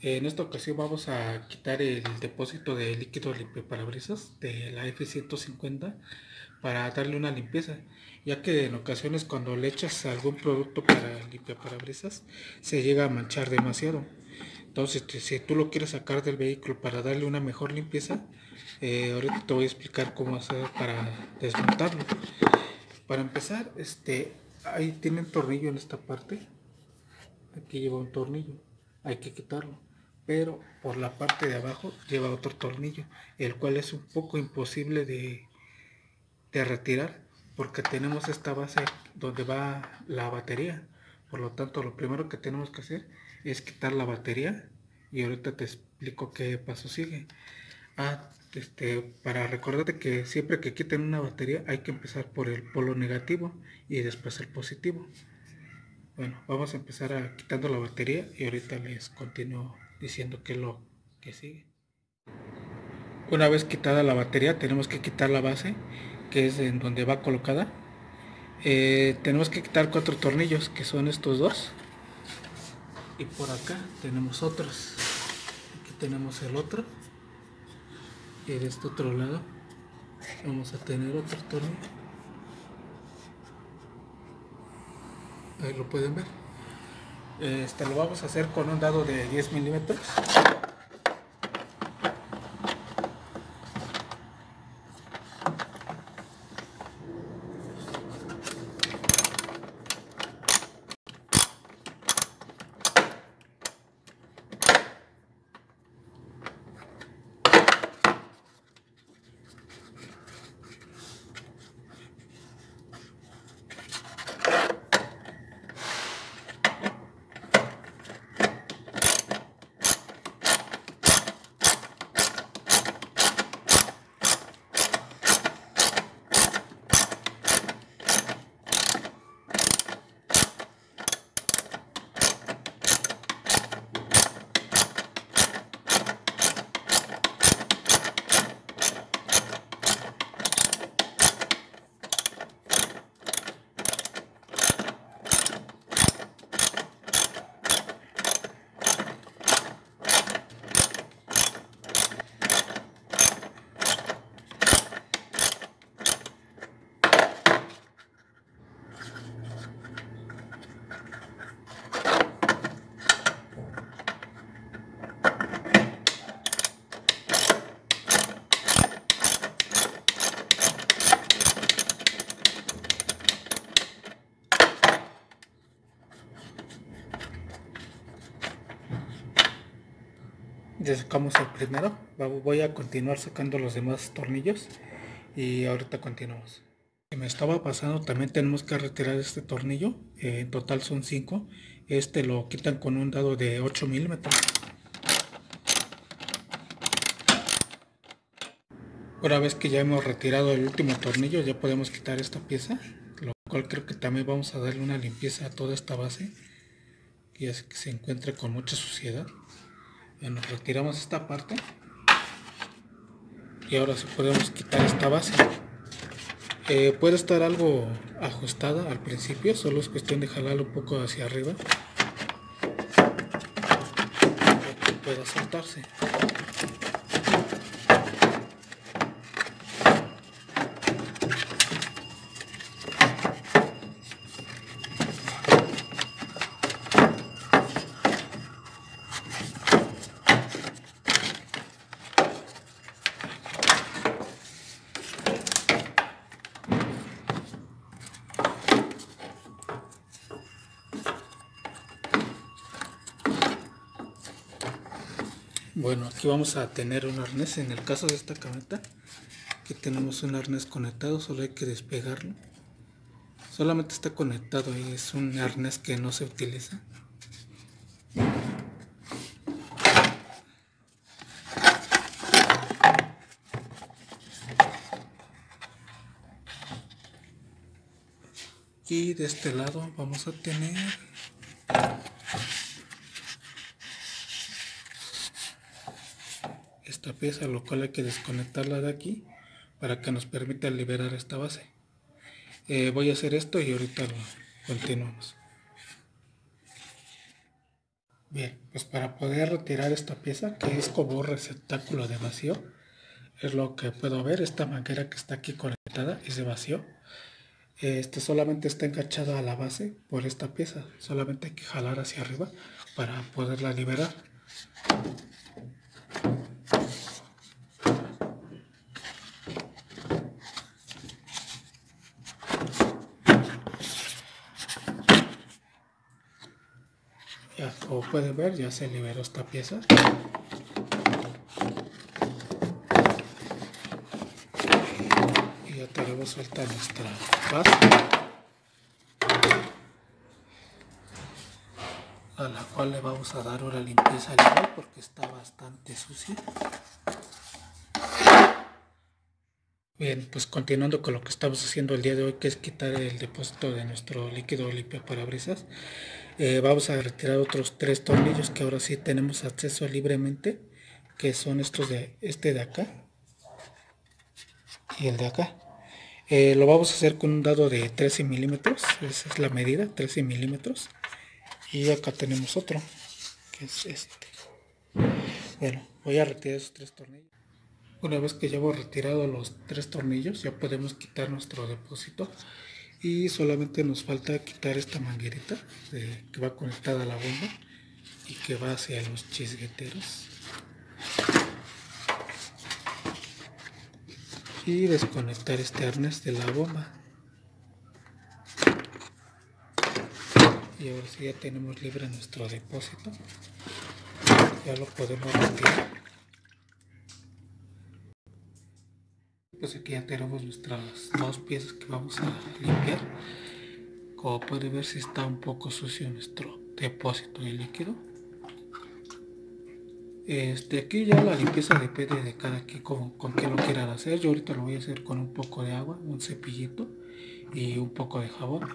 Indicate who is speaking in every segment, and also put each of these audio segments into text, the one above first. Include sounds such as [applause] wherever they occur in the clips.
Speaker 1: En esta ocasión vamos a quitar el depósito de líquido limpiaparabrisas de la F150 para darle una limpieza, ya que en ocasiones cuando le echas algún producto para limpiaparabrisas se llega a manchar demasiado. Entonces, si tú lo quieres sacar del vehículo para darle una mejor limpieza, eh, ahorita te voy a explicar cómo hacer para desmontarlo. Para empezar, este, ahí tiene un tornillo en esta parte. Aquí lleva un tornillo, hay que quitarlo pero por la parte de abajo lleva otro tornillo, el cual es un poco imposible de, retirar porque tenemos esta base donde va la batería. Por lo tanto, lo primero que tenemos que hacer es quitar la batería y ahorita te explico qué paso sigue. Ah, este, para recordarte que siempre que quiten una batería hay que empezar por el polo negativo y después el positivo. Bueno, vamos a empezar a quitando la batería y ahorita les continúo diciendo que lo que sigue. Una vez quitada la batería tenemos que quitar la base que es en donde va colocada. Eh, tenemos que quitar cuatro tornillos que son estos dos. Y por acá tenemos otros. Aquí tenemos el otro. Y de este otro lado vamos a tener otro tornillo. Ahí lo pueden ver. Este lo vamos a hacer con un dado de 10 milímetros. Ya sacamos el primero. Voy a continuar sacando los demás tornillos y ahorita continuamos. Me estaba pasando también tenemos que retirar este tornillo. Eh, en total son 5 este lo quitan con un dado de 8 milímetros. Una vez que ya hemos retirado el último tornillo ya podemos quitar esta pieza lo cual creo que también vamos a darle una limpieza a toda esta base que se encuentre con mucha suciedad nos retiramos esta parte. Y ahora sí podemos quitar esta base. Eh, puede estar algo ajustada al principio solo es cuestión de jalarlo un poco hacia arriba. Para que pueda soltarse Bueno, aquí vamos a tener un arnés. En el caso de esta camioneta, aquí tenemos un arnés conectado, solo hay que despegarlo. Solamente está conectado y es un arnés que no se utiliza. Y de este lado vamos a tener pieza, lo cual hay que desconectarla de aquí para que nos permita liberar esta base. Eh, voy a hacer esto y ahorita continuamos. Bien, pues para poder retirar esta pieza, que es como un receptáculo de vacío, es lo que puedo ver, esta manguera que está aquí conectada es de vacío. Este solamente está enganchada a la base por esta pieza, solamente hay que jalar hacia arriba para poderla liberar. Pueden ver, ya se liberó esta pieza. Y ya tenemos suelta nuestra base. A la cual le vamos a dar una limpieza porque está bastante sucia. Bien, pues continuando con lo que estamos haciendo el día de hoy, que es quitar el depósito de nuestro líquido limpio parabrisas. Eh, vamos a retirar otros tres tornillos que ahora sí tenemos acceso libremente, que son estos de este de acá y el de acá. Eh, lo vamos a hacer con un dado de 13 milímetros, esa es la medida, 13 milímetros. Y acá tenemos otro, que es este. Bueno, voy a retirar esos tres tornillos. Una vez que ya hemos retirado los tres tornillos, ya podemos quitar nuestro depósito. Y solamente nos falta quitar esta manguerita que va conectada a la bomba y que va hacia los chisgueteros. Y desconectar este arnés de la bomba. Y ahora sí ya tenemos libre nuestro depósito. Ya lo podemos retirar. Pues aquí ya tenemos nuestras dos piezas que vamos a limpiar. Como puede ver si está un poco sucio nuestro depósito de líquido. Este aquí ya la limpieza depende de cada quien con, con qué lo quieran hacer. Yo ahorita lo voy a hacer con un poco de agua un cepillito y un poco de jabón.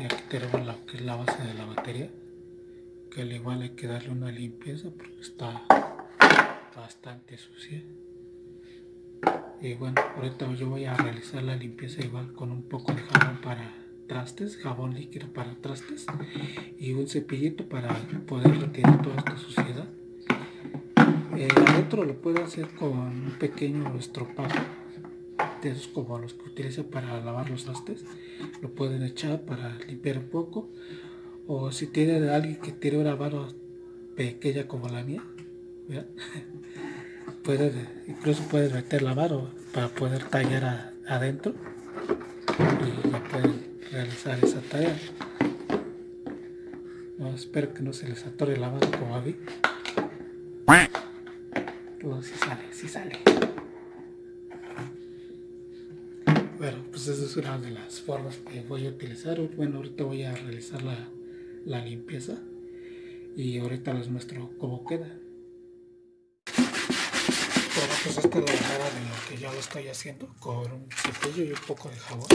Speaker 1: Y aquí tenemos la que es la base de la batería que al igual hay que darle una limpieza porque está bastante sucia. Y bueno ahorita yo voy a realizar la limpieza igual con un poco de jabón para trastes jabón líquido para trastes y un cepillito para poder retirar toda esta suciedad. Eh, adentro lo puedo hacer con un pequeño estropajo de esos como los que utilizo para lavar los trastes. Lo pueden echar para limpiar un poco. O si tienen alguien que tiene una mano pequeña como la mía [laughs] incluso puedes meter la mano para poder tallar adentro y pueden realizar esa talla. espero que no se les atore la mano como a mí. Si sale, si sale. Bueno, pues esa es una de las formas que voy a utilizar. Bueno, ahorita voy a realizar la, la limpieza y ahorita les muestro cómo queda pues esta es la de lo que yo lo estoy haciendo con un cepillo y un poco de jabón.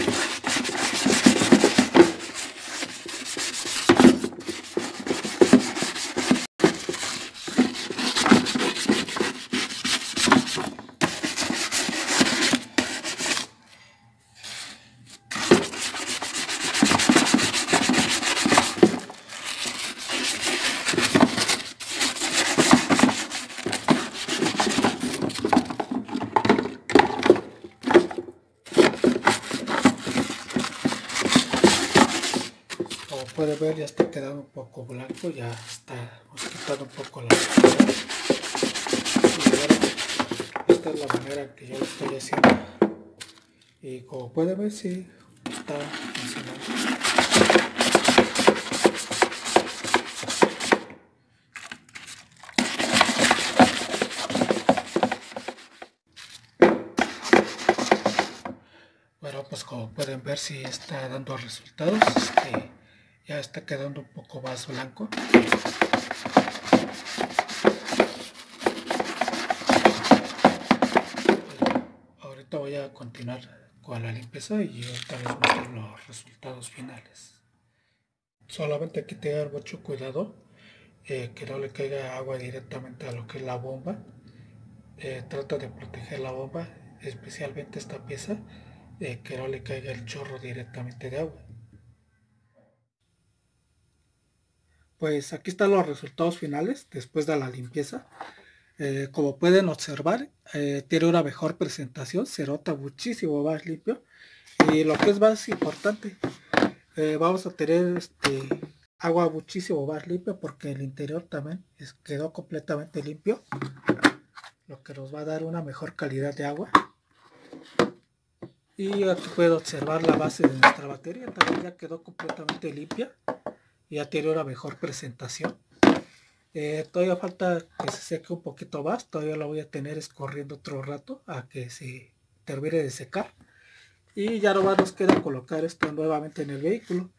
Speaker 1: Puede ver ya está quedando un poco blanco, ya está quitando un poco la esta es la manera que yo estoy haciendo. Y como puede ver si está funcionando. Bueno, pues como pueden ver si está dando resultados. Este, ya está quedando un poco más blanco. Ahorita voy a continuar con la limpieza y ahorita les muestro los resultados finales. Solamente hay que tener mucho cuidado eh, que no le caiga agua directamente a lo que es la bomba. Eh, trata de proteger la bomba especialmente esta pieza eh, que no le caiga el chorro directamente de agua pues aquí están los resultados finales después de la limpieza. Eh, como pueden observar, eh, tiene una mejor presentación, se nota muchísimo más limpio. Y lo que es más importante, eh, vamos a tener este agua muchísimo más limpia porque el interior también quedó completamente limpio. Lo que nos va a dar una mejor calidad de agua. Y aquí puedo observar la base de nuestra batería, también ya quedó completamente limpia. Ya tiene una mejor presentación. Eh, todavía falta que se seque un poquito más, todavía la voy a tener escorriendo otro rato a que se termine de secar. Y ya nomás nos queda colocar esto nuevamente en el vehículo.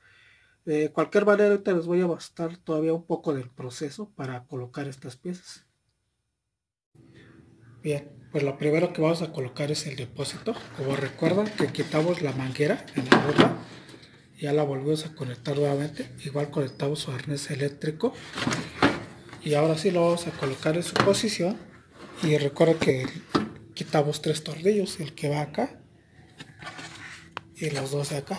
Speaker 1: De cualquier manera ahorita les voy a mostrar todavía un poco del proceso para colocar estas piezas. Bien, pues lo primero que vamos a colocar es el depósito. Como recuerdan que quitamos la manguera en la. Ya la volvemos a conectar nuevamente. Igual conectamos su arnés eléctrico. Y ahora sí lo vamos a colocar en su posición. Y recuerda que quitamos tres tornillos. El que va acá. Y los dos de acá.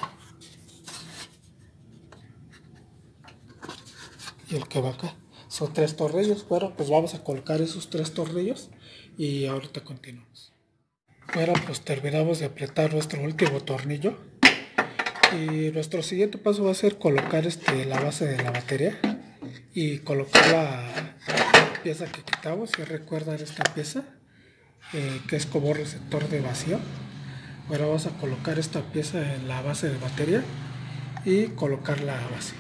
Speaker 1: Y el que va acá. Son tres tornillos. Bueno, pues vamos a colocar esos tres tornillos y ahorita continuamos. Bueno, pues terminamos de apretar nuestro último tornillo y nuestro siguiente paso va a ser colocar este, la base de la batería y colocar la pieza que quitamos, si recuerdan esta pieza eh, que es como receptor de vacío. Bueno, vamos a colocar esta pieza en la base de batería y colocar la base.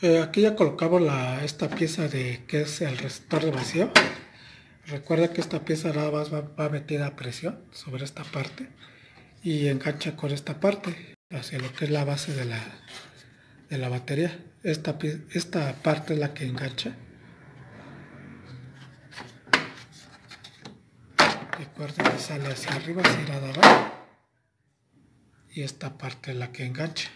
Speaker 1: Eh, aquí ya colocamos la, esta pieza de que es el receptor de vacío Recuerda que esta pieza nada más va, metida a presión sobre esta parte y engancha con esta parte hacia lo que es la base de la, de la batería. Esta, esta parte es la que engancha. Recuerda que sale hacia arriba, hacia abajo. Y esta parte es la que engancha.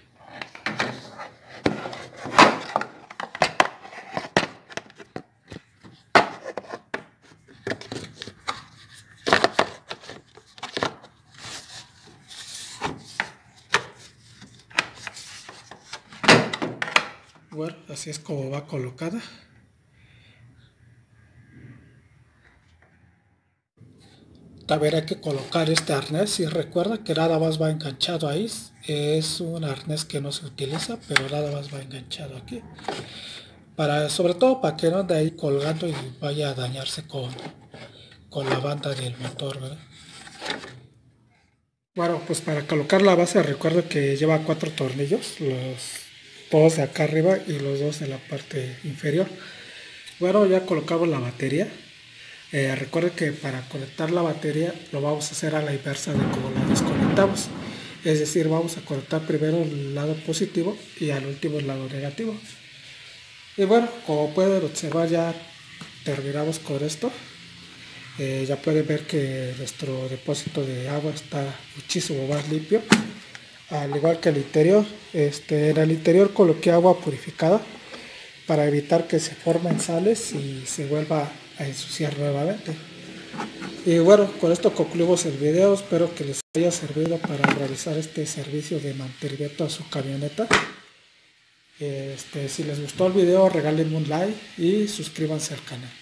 Speaker 1: Bueno, así es como va colocada. También hay que colocar este arnés y recuerda que nada más va enganchado ahí. Es un arnés que no se utiliza, pero nada más va enganchado aquí. Para, sobre todo para que no ande ahí colgando y vaya a dañarse con, con la banda del motor. Bueno, pues para colocar la base recuerda que lleva cuatro tornillos. Los dos de acá arriba y los dos en la parte inferior. Bueno, ya colocamos la batería. Eh, recuerden que para conectar la batería lo vamos a hacer a la inversa de como la desconectamos. Es decir, vamos a conectar primero el lado positivo y al último el lado negativo. Y bueno, como pueden observar ya terminamos con esto. Eh, ya pueden ver que nuestro depósito de agua está muchísimo más limpio al igual que el interior. Este, en el interior coloqué agua purificada para evitar que se formen sales y se vuelva a ensuciar nuevamente. Y bueno, con esto concluimos el video, espero que les haya servido para realizar este servicio de mantenimiento a su camioneta. Este, si les gustó el video regálenme un like y suscríbanse al canal.